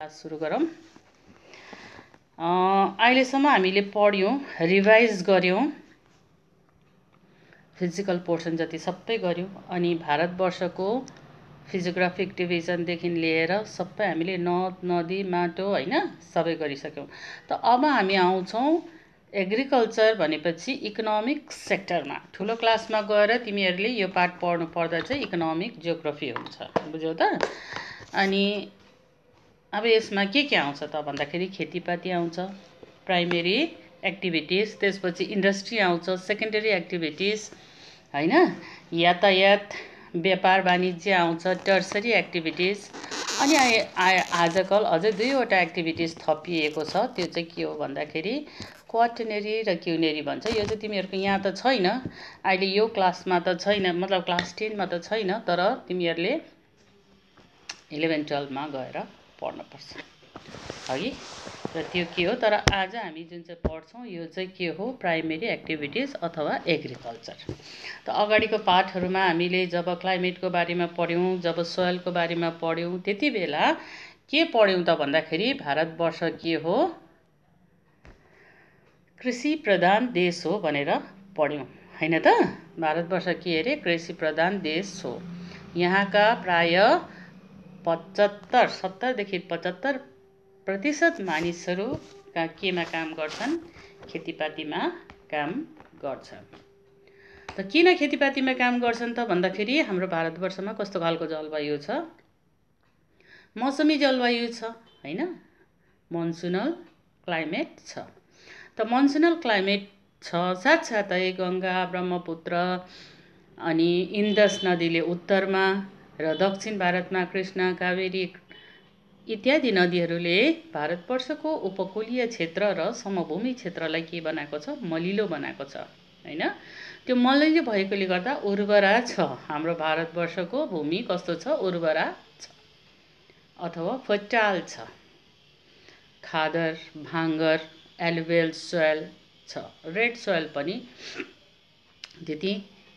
सुरु गरौँ। अहिलेसम्म हामीले पढ्यौँ रिभाइज गऱ्यौँ। फिजिकल पोर्सन जति सबै गऱ्यौँ अनि भारतवर्षको फिजियोग्राफिक डिभिजनदेखि लिएर सबै हामीले नद नदी माटो होइन सबै गरिसक्यौँ। त अब हामी आउँछौँ एग्रिकल्चर भनेपछि इकोनोमिक सेक्टरमा ठुलो क्लासमा गएर तिमीहरूले यो पार्ट पढ्नु पर्दा चाहिँ इकोनोमिक जियोग्राफी हुन्छ। बुझ्यौ त? अनि अब यसमा के के आउँछ त भन्दाखेरि खेतीपाती आउँछ प्राइमेरी एक्टिभिटिज त्यसपछि इन्डस्ट्री आउँछ सेकेन्डरी एक्टिभिटिज होइन? यातायात व्यापार वाणिज्य आउँछ टर्सरी एक्टिभिटिज अनि आजकल अझै दुईवटा एक्टिभिटिज थपिएको छ त्यो चाहिँ के हो भन्दाखेरि क्वाटनरी र क्युनेरी भन्छ। यो चाहिँ तिमीहरूको यहाँ त छैन अहिले यो क्लासमा त छैन मतलब क्लास टेनमा त छैन तर तिमीहरूले इलेभेन टुवेल्भमा गएर पढ्नुपर्छ। हगि र त्यो के हो? तर आज हामी जुन चाहिँ पढ्छौँ यो चाहिँ के हो? प्राइमेरी एक्टिभिटिज अथवा एग्रिकल्चर त अगाडिको पाठहरूमा हामीले जब क्लाइमेटको बारेमा पढ्यौँ जब सोइलको बारेमा पढ्यौँ त्यति बेला के पढ्यौँ त भन्दाखेरि भारतवर्ष के हो? कृषि प्रधान देश हो भनेर पढ्यौँ। होइन त? भारतवर्ष के अरे? कृषि प्रधान देश हो। यहाँका प्राय पचहत्तर सत्तरदेखि पचहत्तर प्रतिशत मानिसहरू केमा काम गर्छन्? खेतीपातीमा काम गर्छन्। त किन खेतीपातीमा काम गर्छन् त भन्दाखेरि हाम्रो भारतवर्षमा कस्तो खालको जलवायु छ? मौसमी जलवायु छ होइन? मनसुनल क्लाइमेट छ। त मनसुनल क्लाइमेट छ साथसाथै गङ्गा ब्रह्मपुत्र अनि इन्दस नदीले उत्तरमा र दक्षिण भारतमा कृष्ण कावेरी इत्यादि नदीहरूले भारतवर्षको उपकूलीय क्षेत्र र समभूमि क्षेत्रलाई के बनाएको छ? मलिलो बनाएको छ होइन? त्यो मलिलो भएकोले गर्दा उर्वरा छ। हाम्रो भारतवर्षको भूमि कस्तो छ? उर्वरा छ अथवा फर्टाइल छ। खादर भाङ्गर एलुवेल सोयल छ। रेड सोयल पनि त्यति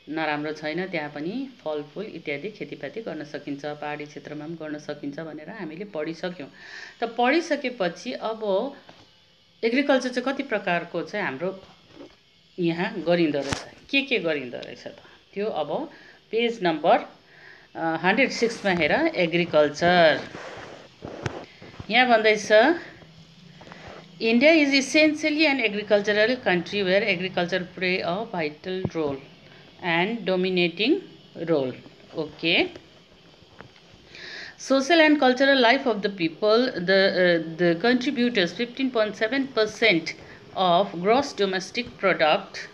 नराम्रो छैन त्यहाँ पनि फलफुल इत्यादि खेतीपाती गर्न सकिन्छ पहाडी क्षेत्रमा पनि गर्न सकिन्छ भनेर हामीले पढिसक्यौँ। त पढिसकेपछि अब एग्रिकल्चर चाहिँ कति प्रकारको चाहिँ हाम्रो यहाँ गरिँदो रहेछ? के के गरिँदो रहेछ त? त्यो अब पेज नम्बर हन्ड्रेड सिक्समा हेर एग्रिकल्चर। यहाँ भन्दैछ India is essentially an agricultural country where agriculture play a vital role. And dominating role. Okay. Social and cultural life of the people the uh, the contributors 15.7 percent of gross domestic product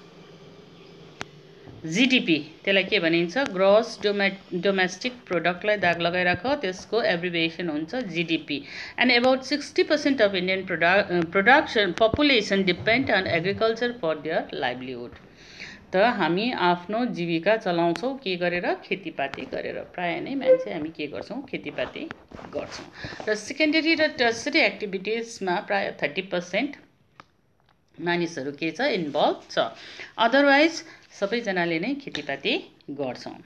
GDP त्यसलाई के भनिन्छ? Gross डोमे domestic प्रोडक्टलाई दाग लगाइराख त्यसको abbreviation हुन्छ GDP and about sixty percent of Indian product production population depend on agriculture for their livelihood त हामी आफ्नो जीविका चलाउँछौँ के गरेर? खेतीपाती गरेर। प्रायः नै मान्छे हामी के गर्छौँ? खेतीपाती गर्छौँ। र सेकेन्डरी र टर्सरी एक्टिभिटिजमा प्रायः थर्टी पर्सेन्ट मानिसहरू के छ? इन्भल्भ छ। अदरवाइज सबैजनाले नै खेतीपाती गर्छौँ।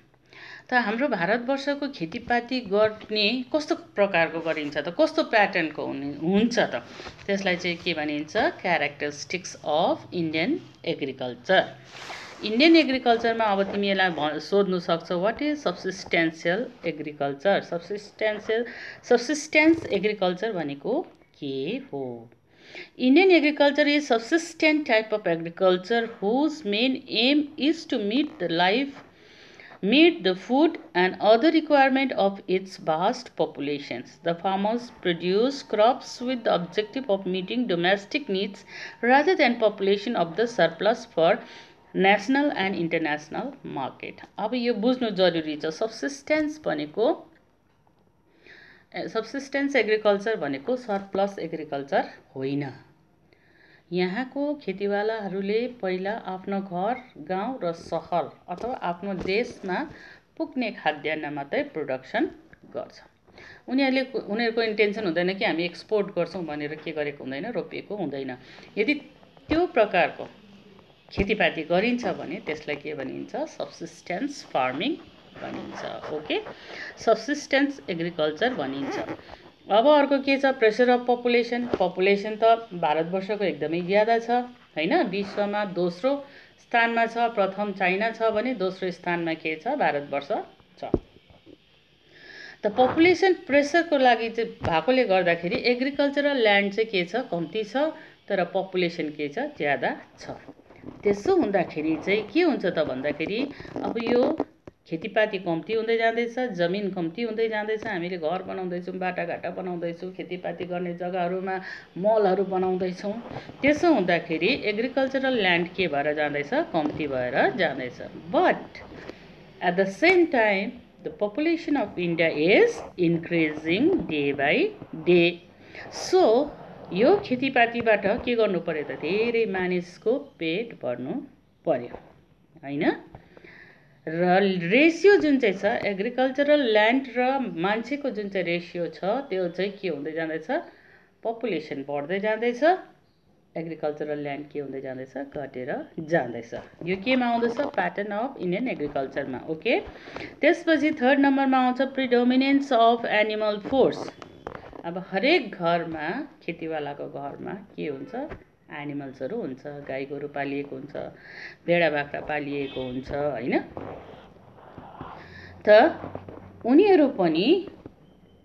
त हाम्रो भारतवर्षको खेतीपाती गर्ने कस्तो प्रकारको गरिन्छ त? कस्तो प्याटर्नको हुने हुन्छ त? त्यसलाई चाहिँ के भनिन्छ? Characteristics of Indian agriculture Indian एग्रिकल्चरमा अब तिमीलाई भ सोध्नु सक्छौ what is subsistential agriculture subsistential subsistence agriculture भनेको के हो Indian agriculture is subsistent type of agriculture whose main aim is to meet the life meet the food and other requirement of its vast populations. The farmers produce crops with the objective of meeting domestic needs rather than population of the surplus for national and international market. अब यो बुझ्नु जरुरी छ subsistence भनेको subsistence agriculture भनेको surplus agriculture होइन। यहाँको खेतीवालाहरूले पहिला आफ्नो घर गाउँ र सहर अथवा आफ्नो देशमा पुग्ने खाद्यान्न मात्रै प्रोडक्सन गर्छ। उनीहरूले उनीहरूको इन्टेन्सन हुँदैन कि हामी एक्सपोर्ट गर्छौँ भनेर के गरेको हुँदैन रोपिएको हुँदैन। यदि त्यो प्रकारको खेतीपाती गरिन्छ भने त्यसलाई के भनिन्छ? सब्सिस्टेन्स फार्मिङ भनिन्छ ओके सब्सिस्टेन्स एग्रिकल्चर भनिन्छ। अब अर्को के छ? प्रेसर अफ पपुलेसन पपुलेसन त भारतवर्षको एकदमै ज्यादा छ होइन? विश्वमा दोस्रो स्थानमा छ प्रथम चाइना छ भने दोस्रो स्थानमा के छ? भारतवर्ष छ। त पपुलेसन प्रेसरको लागि चाहिँ भएकोले गर्दाखेरि एग्रिकल्चरल ल्यान्ड चाहिँ के छ? कम्ती छ तर पपुलेसन के छ? ज्यादा छ। त्यसो हुँदाखेरि चाहिँ के हुन्छ त भन्दाखेरि अब यो खेतीपाती कम्ती हुँदै जाँदैछ जमिन कम्ती हुँदै जाँदैछ हामीले घर बनाउँदैछौँ बाटाघाटा बनाउँदैछौँ खेतीपाती गर्ने जग्गाहरूमा मलहरू बनाउँदैछौँ। त्यसो हुँदाखेरि एग्रिकल्चरल ल्यान्ड के भएर जाँदैछ? कम्ती भएर जाँदैछ। But at the same time the population of India is increasing day by day so यो खेतीपातीबाट के गर्नु पऱ्यो त? धेरै मानिसको पेट भर्नु पर्यो होइन? र रेसियो जुन चाहिँ छ एग्रिकल्चरल ल्यान्ड र मान्छेको जुन चाहिँ रेसियो छ त्यो चाहिँ के हुँदै जाँदैछ? पपुलेसन बढ्दै जाँदैछ एग्रिकल्चरल ल्यान्ड के हुँदै जाँदैछ? घटेर जाँदैछ। यो केमा आउँदैछ? प्याटर्न अफ इन्डियन एग्रिकल्चरमा ओके त्यसपछि थर्ड नम्बरमा आउँछ प्रिडोमिनेन्स अफ एनिमल फोर्स अब हरेक घरमा खेतीवालाको घरमा के हुन्छ? एनिमल्सहरू हुन्छ गाई गोरु पालिएको हुन्छ भेडा बाख्रा पालिएको हुन्छ होइन? त उनीहरू पनि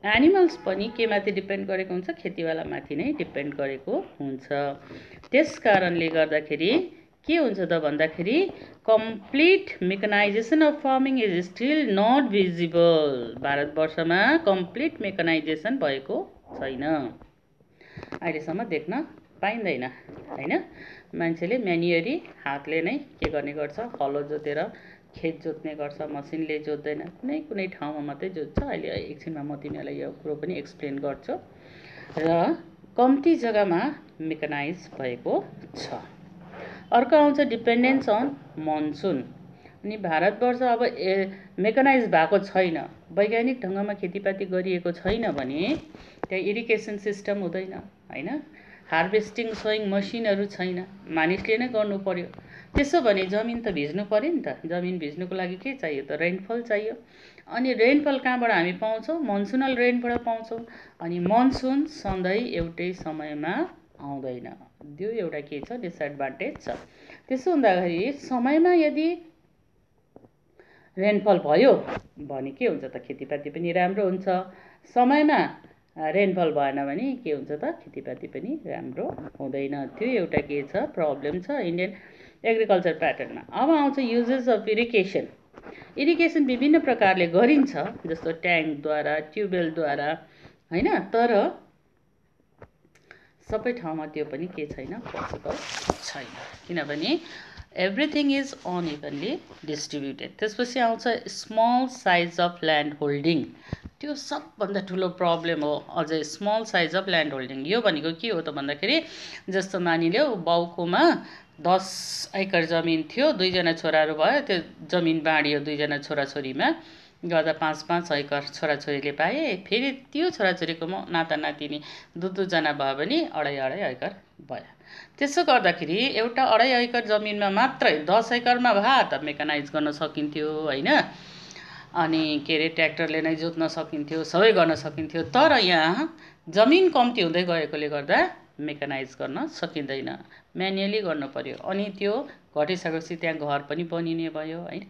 एनिमल्स पनि के माथि डिपेन्ड गरेको हुन्छ? खेतीवालामाथि नै डिपेन्ड गरेको हुन्छ। त्यस कारणले गर्दाखेरि के हुन्छ त भन्दाखेरि complete mechanisation of farming is still not visible भारतवर्षमा कम्प्लिट मेकनाइजेसन भएको छैन। अहिलेसम्म देख्न पाइँदैन होइन? मान्छेले म्यानुअली हातले नै के गर्ने गर्छ? हलो जोतेर खेत जोत्ने गर्छ मसिनले जोत्दैन कुनै कुनै ठाउँमा मात्रै जोत्छ। अहिले एकछिनमा म तिमीहरूलाई यो कुरो पनि एक्सप्लेन गर्छु। र कम्ती जग्गामा मेकनाइज भएको छ। अर्को आउँछ डिपेन्डेन्स अन मनसुन अनि भारतवर्ष अब ए मेकनाइज भएको छैन। वैज्ञानिक ढङ्गमा खेतीपाती गरिएको छैन भने त्यहाँ इरिगेसन सिस्टम हुँदैन होइन? हार्भेस्टिङ सोइङ मसिनहरू छैन। मानिसले नै गर्नु पर्यो। त्यसो भने जमिन त भिज्नु पऱ्यो नि त। जमिन भिज्नुको लागि के चाहियो त? रेनफल चाहियो। अनि रेनफल कहाँबाट हामी पाउँछौँ? मनसुनल रेनबाट पाउँछौँ। अनि मनसुन सधैँ एउटै समयमा आउँदैन। त्यो एउटा के छ डिसएडभान्टेज छ। त्यसो हुँदाखेरि समयमा यदि रेनफल भयो भने के हुन्छ त खेतीपाती पनि राम्रो हुन्छ। समयमा रेनफल भएन भने के हुन्छ त खेतीपाती पनि राम्रो हुँदैन। त्यो एउटा के छ प्रब्लम छ इन्डियन एग्रिकल्चर प्याटर्नमा अब आउँछ युजेस अफ इरिगेसन इरिगेसन विभिन्न प्रकारले गरिन्छ जस्तो ट्याङ्कद्वारा ट्युबवेलद्वारा होइन? तर सबै ठाउँमा त्यो पनि के छैन पोसिबल छैन। किनभने everything is unevenly distributed त्यसपछि आउँछ small size of land holding त्यो सबभन्दा ठुलो प्रब्लम हो। अझै small size of land holding यो भनेको के हो त भन्दाखेरि जस्तो मानिलियो बाउकोमा दस एकड जमिन थियो दुईजना छोराहरू भयो त्यो जमिन बाँडियो दुईजना छोराछोरीमा। गर्दा पाँच पाँच एकड छोराछोरीले पाए फेरि त्यो छोराछोरीको म नाता नातिनी दु दुईजना भयो भने अढाई अढाई एकड भयो। त्यसो गर्दाखेरि एउटा अढाई एकड जमिनमा मात्रै दस एकरमा भए त मेकानाइज गर्न सकिन्थ्यो होइन? अनि के अरे ट्र्याक्टरले नै जोत्न सकिन्थ्यो सबै गर्न सकिन्थ्यो तर यहाँ जमिन कम्ती हुँदै गएकोले गर्दा मेकानाइज गर्न सकिँदैन। म्यानुअली गर्नु पऱ्यो अनि त्यो घटिसकेपछि त्यहाँ घर पनि बनिने भयो होइन?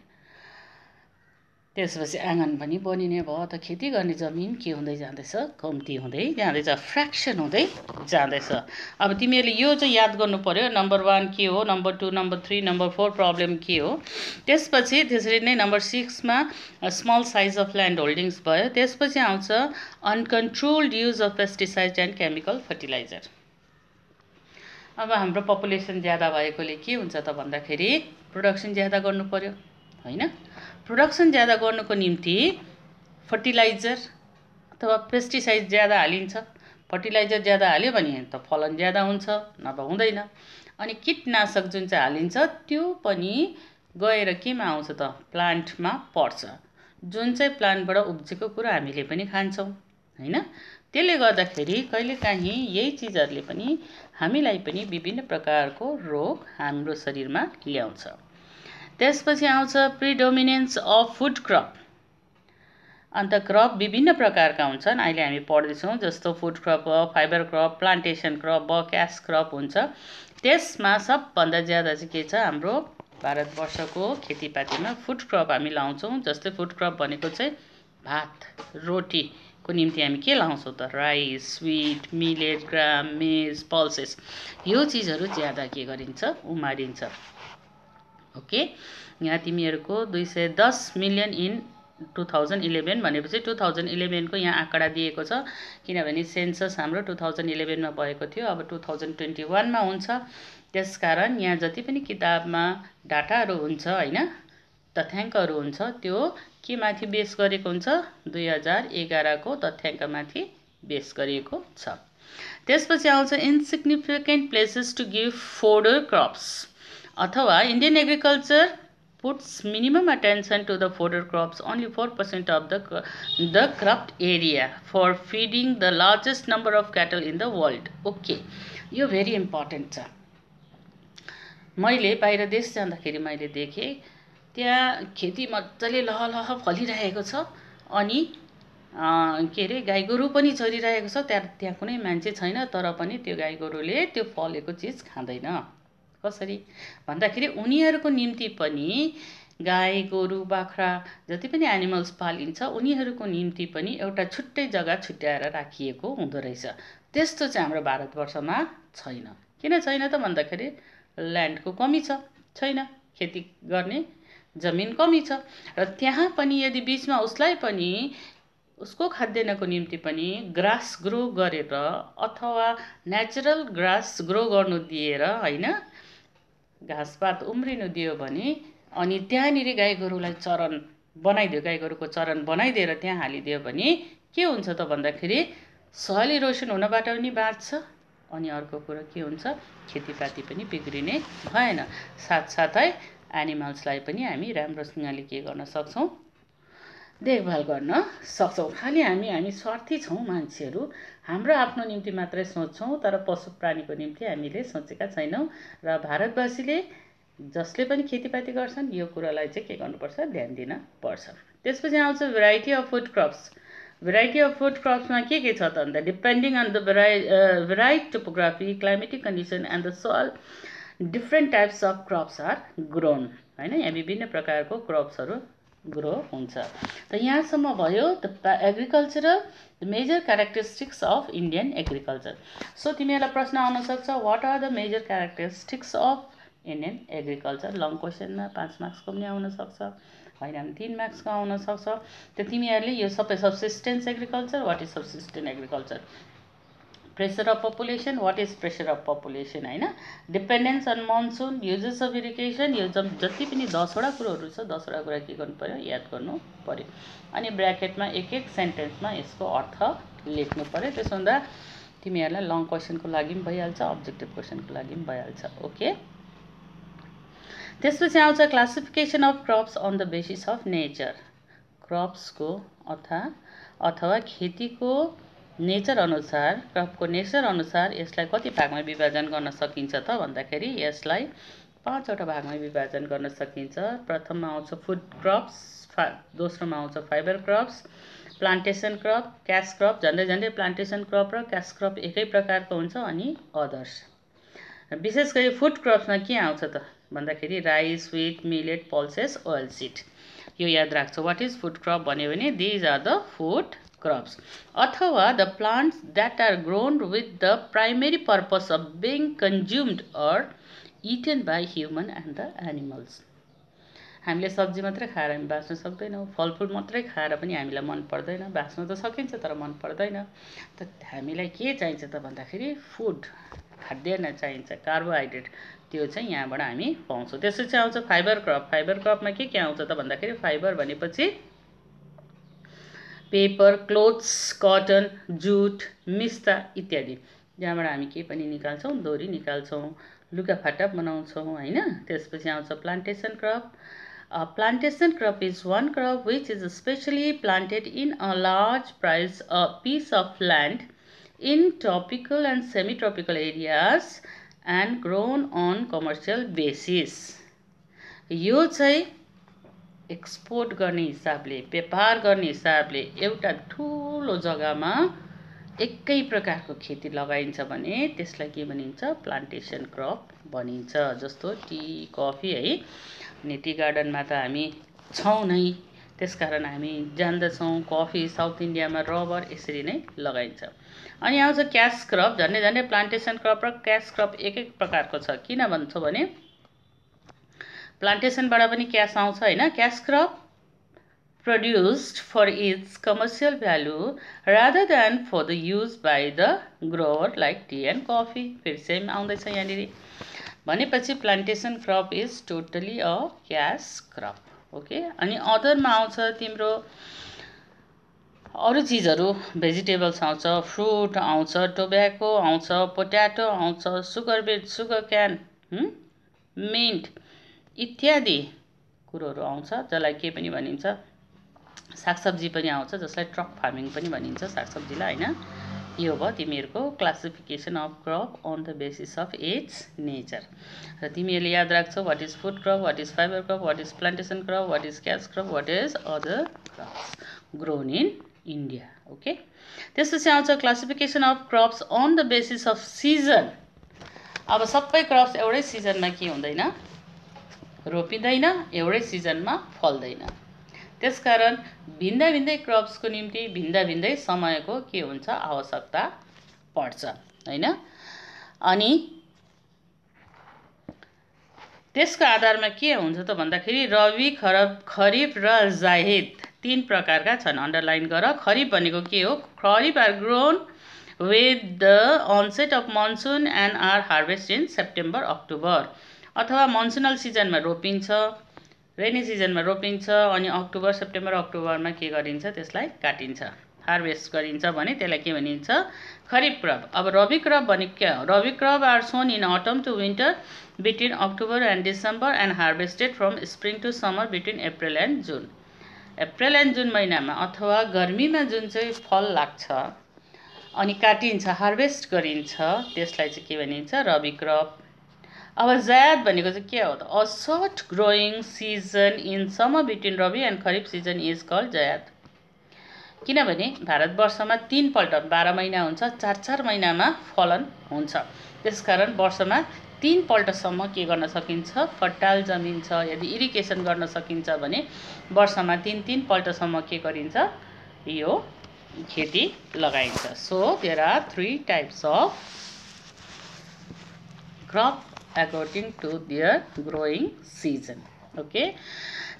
त्यसपछि आँगन पनि बनिने भयो। त खेती गर्ने जमिन के हुँदै जाँदैछ? कम्ती हुँदै जाँदैछ। फ्रेक्सन हुँदै जाँदैछ। अब तिमीहरूले यो चाहिँ याद गर्नु पऱ्यो नम्बर वान के हो? Number two number three number four problem के हो? त्यसपछि त्यसरी नै number सिक्समा small size of land holdings भयो। त्यसपछि आउँछ uncontrolled use of pesticide and chemical fertilizer. अब हाम्रो पपुलेसन ज्यादा भएकोले के हुन्छ त भन्दाखेरि प्रोडक्सन ज्यादा गर्नु पऱ्यो होइन? प्रोडक्सन ज्यादा गर्नुको निम्ति फर्टिलाइजर अथवा पेस्टिसाइड ज्यादा हालिन्छ। फर्टिलाइजर ज्यादा हाल्यो भने त फलन ज्यादा हुन्छ नभए हुँदैन। अनि कीटनाशक जुन चाहिँ हालिन्छ त्यो पनि गएर केमा आउँछ त? प्लान्टमा पर्छ। जुन चाहिँ प्लान्टबाट उब्जेको कुरा हामीले पनि खान्छौँ होइन? त्यसले गर्दाखेरि कहिलेकाहीँ यही चिजहरूले पनि हामीलाई पनि विभिन्न प्रकारको रोग हाम्रो शरीरमा ल्याउँछ। त्यसपछि आउँछ प्रिडोमिनेन्स अफ फुड क्रप अन्त क्रप विभिन्न प्रकारका हुन्छन्। अहिले हामी पढ्दैछौँ जस्तो फुड क्रप भयो फाइबर क्रप प्लान्टेसन क्रप भयो क्यास क्रप हुन्छ। त्यसमा सबभन्दा ज्यादा चाहिँ के छ? हाम्रो भारतवर्षको खेतीपातीमा फुड क्रप हामी लाउँछौँ। जस्तै फुड क्रप भनेको चाहिँ भात रोटीको निम्ति हामी के लाउँछौँ त? Rice wheat millet gram maize pulses यो चिजहरू ज्यादा के गरिन्छ? उमारिन्छ। ओके? यहाँ तिमीहरूको दुई सय दस million in two thousand eleven भनेपछि टु थाउजन्ड इलेभेनको यहाँ आँकडा दिएको छ। किनभने सेन्सस हाम्रो टु थाउजन्ड इलेभेनमा भएको थियो अब टु थाउजन्ड ट्वेन्टी वानमा हुन्छ। त्यसकारण यहाँ जति पनि किताबमा डाटाहरू हुन्छ होइन तथ्याङ्कहरू हुन्छ त्यो के माथि बेस गरेको हुन्छ? दुई हजार एघारको तथ्याङ्कमाथि बेस गरिएको छ। त्यसपछि आउँछ insignificant places to give fodder crops अथवा Indian agriculture puts minimum attention to the fodder crops. Only 4% of the, the cropped area for feeding the largest number of cattle in the world. Okay, यो very important छ। मैले बाहिर देश जाँदाखेरि मैले देखेँ त्यहाँ खेती मजाले लह लह फलिरहेको छ अनि के अरे गाई गोरु पनि चरिरहेको छ। त्यहाँ त्यहाँ कुनै मान्छे छैन तर पनि त्यो गाई गोरुले त्यो फलेको चिज खाँदैन। कसरी? भन्दाखेरि उनीहरूको निम्ति पनि गाई गोरु बाख्रा जति पनि एनिमल्स पालिन्छ उनीहरूको निम्ति पनि एउटा छुट्टै जग्गा छुट्याएर राखिएको हुँदो रहेछ। त्यस्तो चाहिँ हाम्रो भारतवर्षमा छैन। किन छैन त भन्दाखेरि ल्यान्डको कमी छ। छैन। खेती गर्ने जमिन कमी छ। र त्यहाँ पनि यदि बिचमा उसलाई पनि उसको खाद्यान्नको निम्ति पनि ग्रास ग्रो गरेर अथवा नेचुरल ग्रास ग्रो गर्नु दिएर होइन घाँसपात उम्रिनु दियो भने अनि त्यहाँनिर गाई गोरुलाई चरन बनाइदियो गाई गोरुको चरन बनाइदिएर त्यहाँ हालिदियो भने के हुन्छ त भन्दाखेरि सोइल इरोसन हुनबाट पनि बाँच्छ। अनि अर्को कुरो के हुन्छ? खेतीपाती पनि बिग्रिने भएन। साथसाथै एनिमल्सलाई पनि हामी राम्रोसँगले के गर्न सक्छौँ? देखभाल गर्न सक्छौँ। खालि हामी हामी स्वार्थी छौँ मान्छेहरू। हाम्रो आफ्नो निम्ति मात्रै सोच्छौँ तर पशु प्राणीको निम्ति हामीले सोचेका छैनौँ। र भारतवासीले जसले पनि खेतीपाती गर्छन् यो कुरालाई चाहिँ के गर्नुपर्छ ध्यान दिन पर्छ। त्यसपछि आउँछ variety of food crops variety of food क्रप्समा के के छ त भन्दा depending on the vary varied topography climatic condition and the soil different types of crops are grown होइन यहाँ विभिन्न प्रकारको क्रप्सहरू ग्रो हुन्छ। त यहाँसम्म भयो the agricultural the major characteristics of Indian agriculture so तिमीहरूलाई प्रश्न आउन सक्छ what are the major characteristics of Indian agriculture long क्वेसनमा पाँच मार्क्सको पनि आउन सक्छ होइन भने तिन मार्क्सको आउन सक्छ। त तिमीहरूले यो सबै subsistence agriculture what is subsistent agriculture pressure of population what is pressure of population होइन dependence on monsoon uses of irrigation यो जति पनि दसवटा कुरोहरू छ दसवटा कुरा के गर्नु पऱ्यो याद गर्नु पऱ्यो अनि ब्राकेटमा एक एक सेन्टेन्समा यसको अर्थ लेख्नु पऱ्यो त्यसो हुँदा तिमीहरूलाई लङ क्वेसनको लागि पनि भइहाल्छ अब्जेक्टिभ क्वेसनको लागि पनि भइहाल्छ ओके त्यसपछि आउँछ classification of crops on the basis of nature क्रप्सको अथा अथवा खेतीको नेचर अनुसार क्रपको नेचर अनुसार यसलाई कति भागमा विभाजन गर्न सकिन्छ त भन्दाखेरि यसलाई पाँचवटा भागमा विभाजन गर्न सकिन्छ। प्रथममा आउँछ फुड क्रप्स फा दोस्रोमा आउँछ fibre crops plantation crop cash crop झन्डै झन्डै प्लान्टेसन क्रप र क्यास क्रप एकै प्रकारको हुन्छ अनि अदर्स। विशेष गरी फुड क्रप्समा के आउँछ त भन्दाखेरि rice wheat millet pulses oil seed. यो याद राख्छ वाट इज फुड क्रप भन्यो भने these are the food crops अथवा the plants that are grown with the primary purpose of being consumed or eaten by human and the animals. हामीले सब्जी मात्रै खाएर हामी बाँच्न सक्दैनौँ फलफुल मात्रै खाएर पनि हामीलाई मन पर्दैन बाँच्न त सकिन्छ तर मन पर्दैन। त हामीलाई के चाहिन्छ त भन्दाखेरि फुड खाद्यान्न चाहिन्छ कार्बोहाइड्रेट त्यो चाहिँ यहाँबाट हामी पाउँछौँ। त्यसपछि आउँछ फाइबर क्रप फाइबर क्रपमा के के आउँछ त भन्दाखेरि फाइबर भनेपछि पेपर क्लोथ्स कटन जुट मिस्ता इत्यादि। जहाँबाट हामी के पनि निकाल्छौँ डोरी निकाल्छौँ लुगाफाटा बनाउँछौँ होइन? त्यसपछि आउँछ plantation crop plantation crop is one crop which is specially planted in a large price a piece of land in tropical and semi tropical areas and grown on commercial basis यो चाहिँ एक्सपोर्ट गर्ने हिसाबले व्यापार गर्ने हिसाबले एउटा ठुलो जग्गामा एकै प्रकारको खेती लगाइन्छ भने त्यसलाई के भनिन्छ? प्लान्टेसन क्रप भनिन्छ जस्तो टी कफी है। अनि टी गार्डनमा त हामी छौँ नै। त्यसकारण हामी जान्दछौँ। कफी साउथ इन्डियामा रबर यसरी नै लगाइन्छ। अनि आउँछ क्यास क्रप झन्डै झन्डै प्लान्टेसन क्रप र क्यास क्रप एक एक प्रकारको छ। किन भन्छौँ भने प्लान्टेसनबाट पनि क्यास आउँछ होइन? Cash crop produced for its commercial value rather than for the use by the grower like tea and coffee. फेरि सेम आउँदैछ यहाँनिर। भनेपछि plantation crop is totally a cash crop okay अनि अदरमा आउँछ तिम्रो अरू चिजहरू भेजिटेबल्स आउँछ फ्रुट आउँछ टोब्याको आउँछ पोट्याटो आउँछ sugar beet sugar cane mint इत्यादि कुरोहरू आउँछ जसलाई के पनि भनिन्छ सागसब्जी पनि आउँछ जसलाई ट्रक फार्मिङ पनि भनिन्छ सागसब्जीलाई होइन? यो भयो तिमीहरूको classification of crop on the basis of its nature र तिमीहरूले याद राख्छौ what is food crop what is fibre crop what is plantation crop what is cash crop what is other crops grown in India okay त्यसपछि आउँछ classification of crops on the basis of season अब सबै crops एउटै सिजनमा के हुँदैन? रोपिँदैन एउटै सिजनमा फल्दैन। त्यसकारण भिन्दा भिन्दै क्रप्सको निम्ति भिन्दा भिन्दै समयको के हुन्छ आवश्यकता पर्छ होइन? अनि त्यसको आधारमा के हुन्छ त भन्दाखेरि रवि खरब खरिफ र जाहिद तिन प्रकारका छन्। अन्डरलाइन गर खरिफ भनेको के हो? Kharif are grown with the onset of monsoon and are harvest in September October अथवा मनसुनल सिजनमा रोपिन्छ रेनी सिजनमा रोपिन्छ अनि अक्टोबर सेप्टेम्बर अक्टोबरमा के गरिन्छ त्यसलाई काटिन्छ हार्भेस्ट गरिन्छ भने त्यसलाई के भनिन्छ खरिफ क्रप अब रबी क्रप भनेको क्या rabi crop are sown in autumn to winter between October and December and harvested from spring to summer between April and June April and June महिनामा अथवा गर्मीमा जुन चाहिँ फल लाग्छ अनि काटिन्छ हार्भेस्ट गरिन्छ त्यसलाई चाहिँ के भनिन्छ? रबी क्रप। अब ज्याद भनेको चाहिँ के हो त? A short growing season in summer between rabi and kharif season is call zaid किनभने भारतवर्षमा तिनपल्ट बाह्र महिना हुन्छ चार चार महिनामा फलन हुन्छ। त्यसकारण वर्षमा तिनपल्टसम्म के गर्न सकिन्छ? फर्टाइल जमिन छ यदि इरिगेसन गर्न सकिन्छ भने वर्षमा तिन तिनपल्टसम्म के गरिन्छ? यो खेती लगाइन्छ। So there are three types of crop according to their growing season okay?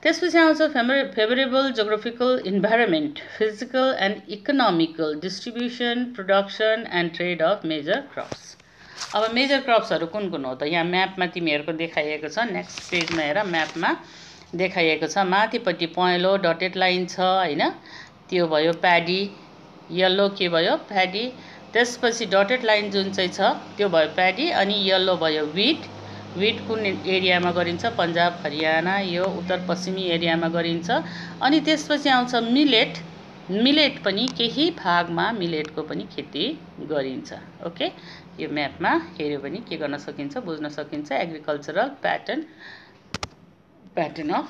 त्यसपछि आउँछ फेभरे favourable geographical environment physical and economical distribution production and trade of major crops अब मेजर क्रप्सहरू कुन कुन हो त? यहाँ म्यापमा तिमीहरूको देखाइएको छ। नेक्स्ट पेजमा हेर म्यापमा देखाइएको छ। माथिपट्टि पहेँलो डटेड लाइन छ होइन? त्यो भयो प्याडी यल्लो के भयो? प्याडी त्यसपछि डटेड लाइन जुन चाहिँ छ त्यो भयो प्याडी अनि यल्लो भयो विट विट कुन एरियामा गरिन्छ? पन्जाब हरियाणा यो उत्तर पश्चिमी एरियामा गरिन्छ। अनि त्यसपछि आउँछ मिलेट मिलेट पनि केही भागमा मिलेटको पनि खेती गरिन्छ। ओके यो म्यापमा हेऱ्यो भने के गर्न सकिन्छ बुझ्न सकिन्छ agricultural pattern pattern of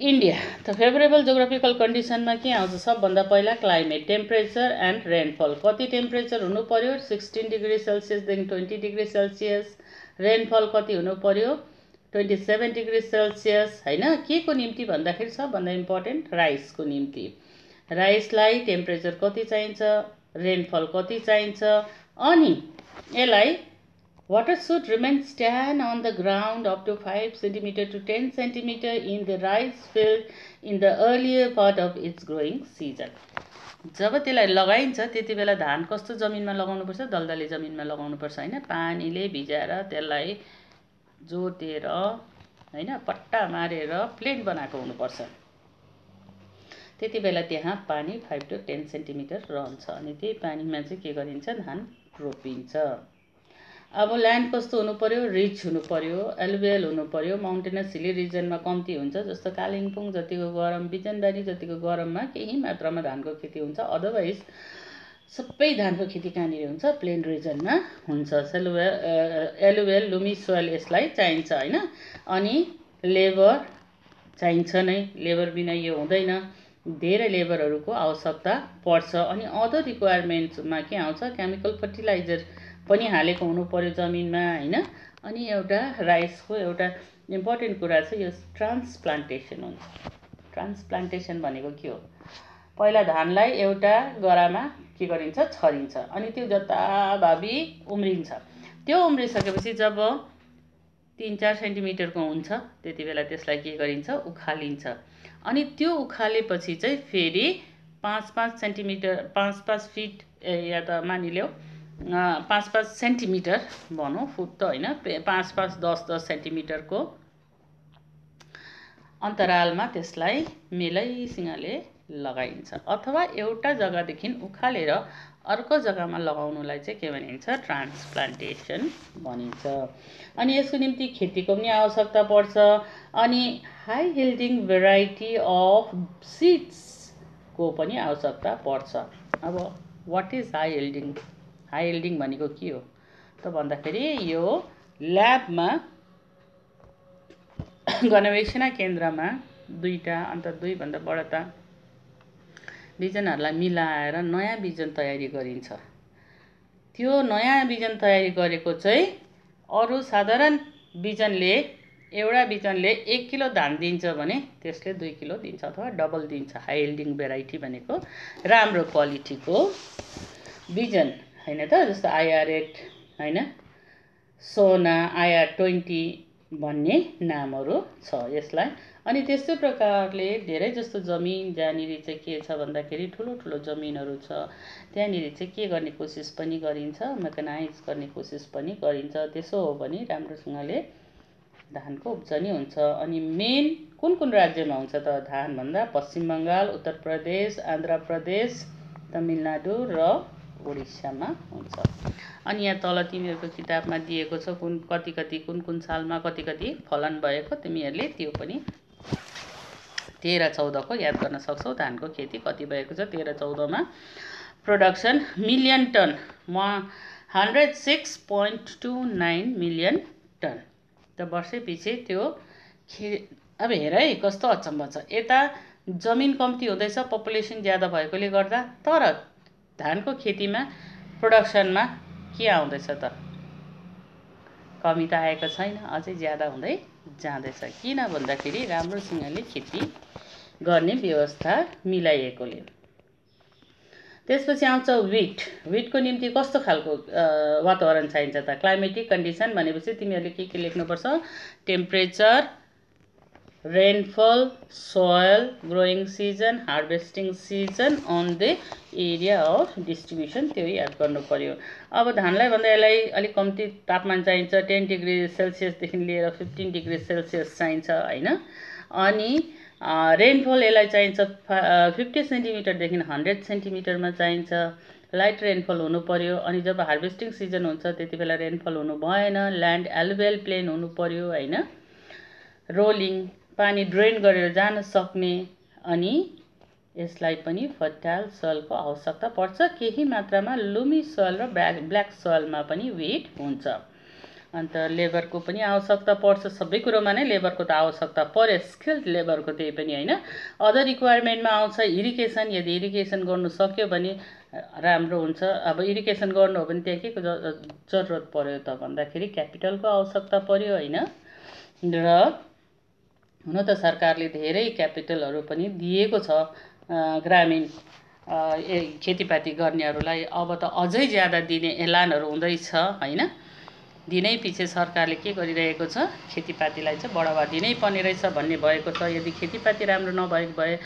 India त फेभरेबल जोग्राफिकल कन्डिसनमा के आउँछ सबभन्दा पहिला क्लाइमेट टेम्परेचर एन्ड रेनफल कति टेम्परेचर हुनु पऱ्यो सिक्सटिन डिग्री सेल्सियसदेखि ट्वेन्टी डिग्री सेल्सियस रेनफल कति हुनु पऱ्यो ट्वेन्टी सेभेन डिग्री सेल्सियस होइन के को निम्ति भन्दाखेरि सबभन्दा इम्पोर्टेन्ट राइसको निम्ति. राइसलाई टेम्परेचर कति चाहिन्छ? रेनफल कति चाहिन्छ? अनि यसलाई Water should remain stand on the ground up to 5 centimeter to 10 centimeter in the rice field in the earlier part of its growing season. जब त्यसलाई लगाइन्छ त्यति बेला धान कस्तो जमिनमा लगाउनुपर्छ? दलदले जमिनमा लगाउनुपर्छ होइन? पानीले भिजाएर त्यसलाई जोतेर होइन? पट्टा मारेर प्लेन बनाएको हुनुपर्छ। त्यति बेला त्यहाँ पानी फाइभ टु टेन सेन्टिमिटर रहन्छ। अनि त्यही पानीमा चाहिँ के गरिन्छ? धान रोपिन्छ। अब ल्यान्ड कस्तो हुनु पऱ्यो रिच हुनु पऱ्यो एलुभेल हुनु पऱ्यो माउन्टेनस हिली रिजनमा कम्ती हुन्छ जस्तो कालिम्पोङ जतिको गरम बिजनबारी जतिको गरममा केही मात्रामा धानको खेती हुन्छ। अदरवाइज सबै धानको खेती कहाँनिर हुन्छ? प्लेन रिजनमा हुन्छ। सेलुवेल एलुभेल लुमी सोयल यसलाई चाहिन्छ होइन? अनि लेबर चाहिन्छ नै। लेबर बिना यो हुँदैन। धेरै लेबरहरूको आवश्यकता पर्छ। अनि अदर रिक्वायरमेन्ट्समा के आउँछ? केमिकल फर्टिलाइजर पनि हालेको हुनु पऱ्यो जमिनमा होइन? अनि एउटा राइसको एउटा इम्पोर्टेन्ट कुरा चाहिँ यो ट्रान्सप्लान्टेसन हुन्छ। ट्रान्सप्लान्टेसन भनेको के हो? पहिला धानलाई एउटा गरामा के गरिन्छ? छरिन्छ। अनि त्यो जताभावी उम्रिन्छ। त्यो उम्रिसकेपछि जब तिन चार सेन्टिमिटरको हुन्छ त्यति बेला त्यसलाई के गरिन्छ? उखालिन्छ। अनि त्यो उखालेपछि चाहिँ फेरि पाँच पाँच सेन्टिमिटर पाँच पाँच फिट या त मानिलियो पाँच पाँच सेन्टिमिटर भनौँ फुट त होइन पाँच पाँच दस दस सेन्टिमिटरको अन्तरालमा त्यसलाई मेलैसँगले लगाइन्छ। अथवा एउटा जग्गादेखि उखालेर अर्को जग्गामा लगाउनुलाई चाहिँ के भनिन्छ? ट्रान्सप्लान्टेसन भनिन्छ। अनि यसको निम्ति खेतीको पनि आवश्यकता पर्छ। अनि हाई हिल्डिङ भेराइटी अफ सिड्सको पनि आवश्यकता पर्छ। अब what is high yielding high yielding भनेको के हो? त भन्दाखेरि यो ल्याबमा गणवेषणा केन्द्रमा दुईवटा अन्त दुईभन्दा बढता बिजनहरूलाई मिलाएर नयाँ बिजन तयारी गरिन्छ। त्यो नयाँ बिजन तयारी गरेको चाहिँ अरू साधारण बिजनले एउटा बिजनले एक किलो धान दिन्छ भने त्यसले दुई किलो दिन्छ अथवा डबल दिन्छ। हाई हिल्डिङ भेराइटी भनेको राम्रो क्वालिटीको बिजन। होइन त? जस्तो आइआर एट होइन? सोना आइआर ट्वेन्टी भन्ने नामहरू छ यसलाई। अनि त्यस्तै प्रकारले धेरै जस्तो जमिन जहाँनिर चाहिँ के छ भन्दाखेरि ठुलो ठुलो जमिनहरू छ। त्यहाँनिर चाहिँ के गर्ने कोसिस पनि गरिन्छ मेकनाइज गर्ने कोसिस पनि गरिन्छ। त्यसो हो भने राम्रोसँगले धानको उब्जनी हुन्छ। अनि मेन कुन कुन राज्यमा हुन्छ त धान भन्दा पश्चिम बङ्गाल उत्तर प्रदेश आन्ध्र प्रदेश तमिलनाडु र उडिस्सामा हुन्छ। अनि यहाँ तल तिमीहरूको किताबमा दिएको छ कुन कति कति कुन कुन सालमा कति कति फलन भएको तिमीहरूले त्यो पनि तेह्र चौधको याद गर्न सक्छौ धानको खेती कति भएको छ तेह्र चौधमा। प्रोडक्सन मिलियन टन म hundred six point two nine million ton त वर्षै पछि त्यो खे अब हेर है कस्तो अचम्म छ। यता जमिन कम्ती हुँदैछ पपुलेसन ज्यादा भएकोले गर्दा तर धानको खेतीमा प्रोडक्सनमा के आउँदैछ त? कमी त आएको छैन अझै ज्यादा हुँदै जाँदैछ। किन भन्दाखेरि राम्रोसँगले खेती गर्ने व्यवस्था मिलाइएकोले। त्यसपछि आउँछ विट विटको निम्ति कस्तो खालको वातावरण चाहिन्छ त? क्लाइमेटिक कन्डिसन भनेपछि तिमीहरूले के के लेख्नुपर्छ? Temperature rainfall soil growing season harvesting season on the area of distribution त्यो याद गर्नु पऱ्यो अब धानलाई भन्दा यसलाई अलिक कम्ती तापमान चाहिन्छ टेन डिग्री सेल्सियसदेखि लिएर फिफ्टिन डिग्री सेल्सियस चाहिन्छ होइन? अनि रेनफल यसलाई चाहिन्छ फिफ्टी सेन्टिमिटरदेखि हन्ड्रेड सेन्टिमिटरमा चाहिन्छ। लाइट रेनफल हुनु पऱ्यो अनि जब हार्भेस्टिङ सिजन हुन्छ त्यति बेला रेनफल हुनु भएन। ल्यान्ड एलुवेल प्लेन हुनु पऱ्यो होइन? रोलिङ पानी ड्रेन गरेर जान सक्ने अनि यसलाई पनि फर्टाइल सोइलको आवश्यकता पर्छ। केही मात्रामा लुमी सोइल र ब्ल्याक ब्ल्याक सोइलमा पनि वेट हुन्छ। अन्त लेबरको पनि आवश्यकता पर्छ। सबै कुरोमा नै लेबरको त आवश्यकता पर्यो स्किल्ड लेबरको त्यही पनि होइन। अदर रिक्वायरमेन्टमा आउँछ इरिगेसन यदि इरिगेसन गर्नु सक्यो भने राम्रो हुन्छ। अब इरिगेसन गर्नु हो भने त्यहाँ के को जरुरत पर्यो त भन्दाखेरि क्यापिटलको आवश्यकता पर्यो होइन। र हुन त सरकारले धेरै क्यापिटलहरू पनि दिएको छ ग्रामीण खेतीपाती गर्नेहरूलाई। अब त अझै ज्यादा दिने एलानहरू हुँदैछ होइन? दिनै पछि सरकारले के गरिरहेको छ? खेतीपातीलाई चाहिँ बढावा दिनै पर्ने रहेछ भन्ने भएको छ। यदि खेतीपाती राम्रो नभएको भए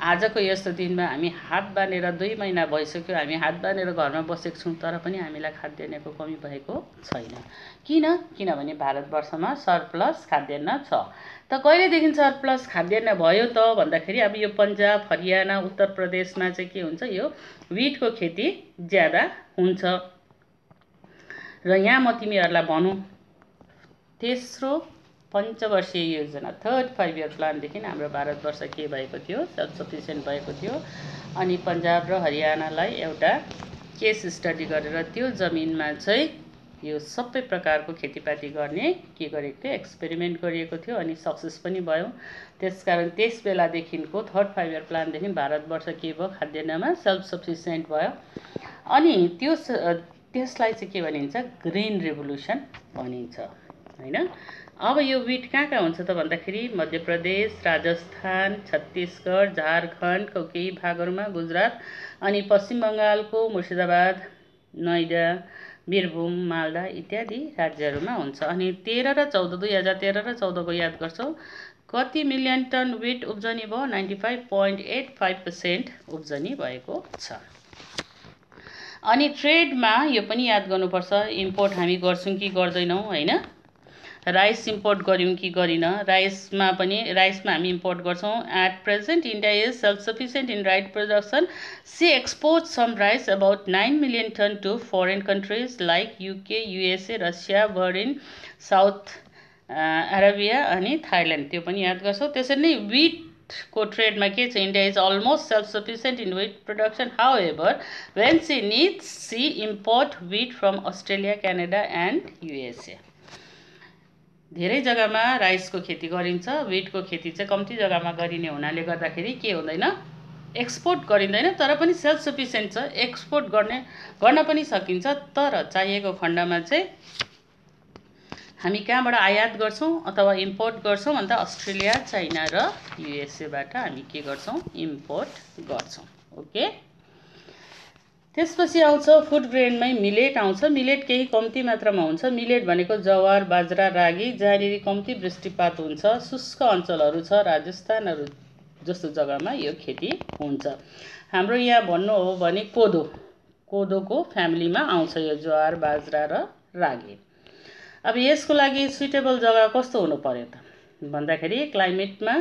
आजको यस्तो दिनमा हामी हात बाँधेर दुई महिना भइसक्यो हामी हात बाँधेर घरमा बसेको छौँ तर पनि हामीलाई खाद्यान्नको कमी भएको छैन। किन? किनभने भारतवर्षमा सरप्लस खाद्यान्न छ। त कहिलेदेखि सरप्लस खाद्यान्न भयो त? भन्दाखेरि अब यो पन्जाब हरियाणा उत्तर प्रदेशमा चाहिँ के हुन्छ? यो विटको खेती ज्यादा हुन्छ। र यहाँ म तिमीहरूलाई भनौँ तेस्रो पञ्चवर्षीय योजना थर्ड फाइभ इयर प्लानदेखि हाम्रो भारतवर्ष के भएको थियो सेल्फ सफिसियन्ट भएको थियो। अनि पन्जाब र हरियाणालाई एउटा केस स्टडी गरेर त्यो जमिनमा चाहिँ यो सबै प्रकारको खेतीपाती गर्ने के गरेको थियो एक्सपेरिमेन्ट गरिएको थियो अनि सक्सेस पनि भयो। त्यसकारण त्यस बेलादेखिको थर्ड फाइभ इयर प्लानदेखि भारतवर्ष के भयो खाद्यान्नमा सेल्फ सफिसियन्ट भयो। अनि त्यो त्यसलाई चाहिँ के भनिन्छ ग्रिन रेभोल्युसन भनिन्छ होइन? अब यो विट कहाँ कहाँ हुन्छ त भन्दाखेरि मध्य प्रदेश राजस्थान छत्तिसगढ झारखण्डको केही भागहरूमा गुजरात अनि पश्चिम बङ्गालको मुर्सिदाबाद नोइडा वीरभूम मालदा इत्यादि राज्यहरूमा हुन्छ। अनि तेह्र र चौध दुई हजार तेह्र र चौधको याद गर्छौँ कति मिलियन टन विट उब्जनी भयो? Ninety five point eight five percent उब्जनी भएको छ। अनि ट्रेडमा यो पनि याद गर्नुपर्छ इम्पोर्ट हामी गर्छौँ कि गर्दैनौँ होइन? राइस इम्पोर्ट गऱ्यौँ कि गरिनँ। राइसमा पनि राइसमा हामी इम्पोर्ट गर्छौँ। At present India is self sufficient in rice production we export some rice about nine million ton to foreign countries like UK USA Russia Bahrain Saudi Arabia अनि थाइल्यान्ड त्यो पनि याद गर्छौँ। त्यसरी नै विटको ट्रेडमा के छ? India is almost self sufficient in wheat production however when we needs we import wheat from Australia Canada and USA धेरै जग्गामा राइसको खेती गरिन्छ विटको खेती चाहिँ कम्ती जग्गामा गरिने हुनाले गर्दाखेरि के हुँदैन? एक्सपोर्ट गरिँदैन तर पनि सेल्फ सफिसियन्ट छ। एक्सपोर्ट गर्ने गर्न पनि सकिन्छ तर चाहिएको खण्डमा चाहिँ हामी कहाँबाट आयात गर्छौँ अथवा इम्पोर्ट गर्छौँ अन्त अस्ट्रेलिया चाइना र युएसएबाट हामी के गर्छौँ? इम्पोर्ट गर्छौँ। ओके त्यसपछि आउँछ फुड ग्रेनमै मिलेट आउँछ। मिलेट केही कम्ती मात्रामा हुन्छ। मिलेट भनेको जवार बाजरा रागी जहाँनिर कम्ती वृष्टिपात हुन्छ। शुष्क अञ्चलहरू छ राजस्थानहरू जस्तो जग्गामा यो खेती हुन्छ। हाम्रो यहाँ भन्नु हो भने कोदो। कोदोको फ्यामिलीमा आउँछ यो ज्वार बाजरा र रागी। अब यसको लागि सुइटेबल जग्गा कस्तो हुनु पर्यो त? भन्दाखेरि क्लाइमेटमा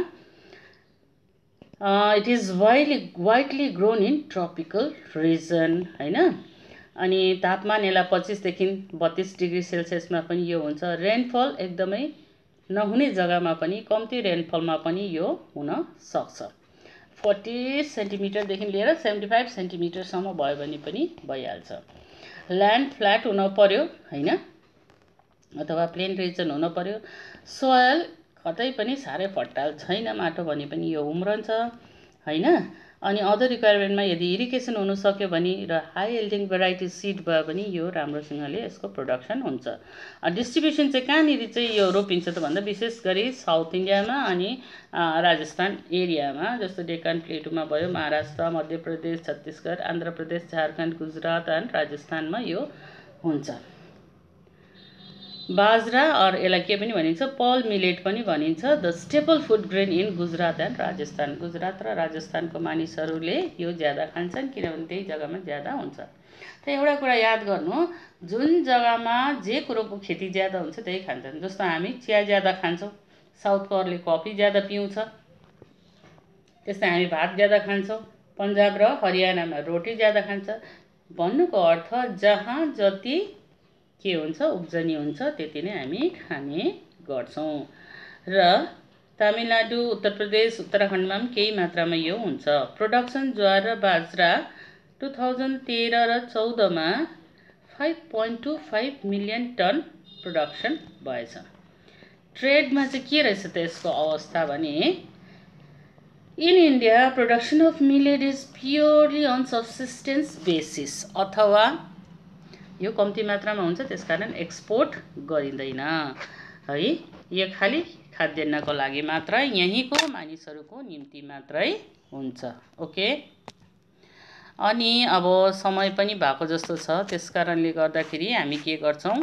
it is widely widely grown in tropical region होइन? अनि तापमान यसलाई पच्चिसदेखि बत्तिस डिग्री सेल्सियसमा पनि यो हुन्छ। रेनफल एकदमै नहुने जग्गामा पनि कम्ती रेनफलमा पनि यो हुन सक्छ। फोर्टी सेन्टिमिटरदेखि लिएर सेभेन्टी फाइभ सेन्टिमिटरसम्म भयो भने पनि भइहाल्छ। ल्यान्ड फ्ल्याट हुन पर्यो होइन? अथवा प्लेन रिजन हुन पर्यो। सोयल कतै पनि साह्रै फर्टाइल छैन माटो भने पनि यो उम्रन्छ होइन? अनि अदर रिक्वायरमेन्टमा यदि इरिगेसन हुनु सक्यो भने र हाई एल्डिङ भेराइटी सिड भयो भने यो राम्रोसँगले यसको प्रोडक्सन हुन्छ। डिस्ट्रिब्युसन चाहिँ कहाँनिर चाहिँ यो रोपिन्छ त भन्दा विशेष गरी साउथ इन्डियामा अनि राजस्थान एरियामा जस्तो डेकान प्लेटुमा भयो महाराष्ट्र मध्य प्रदेश छत्तिसगढ आन्ध्र प्रदेश झारखण्ड गुजरात एन्ड राजस्थानमा यो हुन्छ। बाजरा अर यसलाई के पनि भनिन्छ पल मिलेट पनि भनिन्छ। The staple food grain in Gujarat and Rajasthan Gujarat र राजस्थानको मानिसहरूले यो ज्यादा खान्छन् किनभने त्यही जग्गामा ज्यादा हुन्छ। त एउटा कुरा याद गर्नु जुन जग्गामा जे कुरोको खेती ज्यादा हुन्छ त्यही खान्छन्। जस्तो हामी चिया ज्यादा खान्छौँ साउथकोहरूले कफी ज्यादा पिउँछ त्यस्तै हामी भात ज्यादा खान्छौँ पन्जाब र हरियाणामा रोटी ज्यादा खान्छ। भन्नुको अर्थ जहाँ जति के हुन्छ उब्जनी हुन्छ त्यति नै हामी खाने गर्छौँ। र तमिलनाडु उत्तर प्रदेश उत्तराखण्डमा पनि केही मात्रामा यो हुन्छ। प्रोडक्सन ज्वार र बाजरा टु थाउजन्ड तेह्र र चौधमा five point two five million ton production भएछ। ट्रेडमा चाहिँ के रहेछ त यसको अवस्था भने in India production of millet is purely on subsistence basis अथवा यो कम्ती मात्रामा हुन्छ त्यस कारण एक्सपोर्ट गरिँदैन। है यो खालि खाद्यान्नको लागि मात्रै यहीँको मानिसहरूको निम्ति मात्रै हुन्छ। ओके? अनि अब समय पनि भएको जस्तो छ त्यस कारणले गर्दाखेरि हामी के गर्छौँ?